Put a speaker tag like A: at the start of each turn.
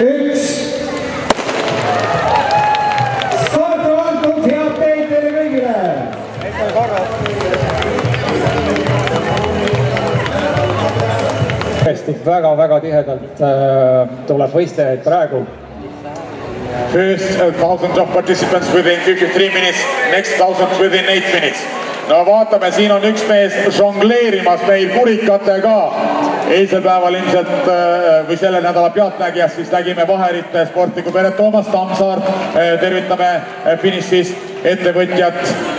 A: üks. on antud, head teid teile kõigile
B: tõesti väga-väga tihedalt äh, tuleb võistlejaid praegu.
C: First uh, thousand of participants within 53 minutes, next thousand within 8 minutes. no vaatame, siin on üks mees žongleerimas meil kurikatega. Eilsel päeval ilmselt äh, või selle nädala pealtnägijas siis nägime Vaherite sportlikku peret Toomas Tammsaart. tervitame äh, finišis ettevõtjat